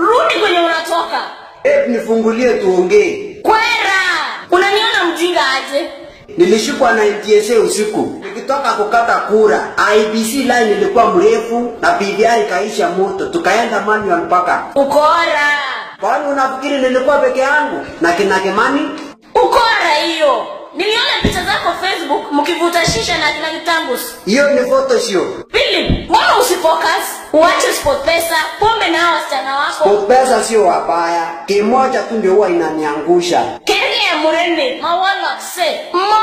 rudi kwenye unatoka Hebu nifungulie tuongee. kwera unaniona mjinga aje Nilishikwa na NTSA usiku nikitoka kukata kura. IBC line ilikuwa mrefu na BBI kaisha moto, tukaenda manual mpaka. ukora Kwani unafikiri nilikuwa peke yangu na kina Kimani? ukora hiyo niliona picha zako facebook mkivuta shisha na kina kitangus Hiyo ni photoshop. philip mbona usifocus uache sport pesa pombe na wasichana wako. Pesa sio wabaya, kimoja tu ndio huwa inaniangusha. Kenya ya murende mawala se magoi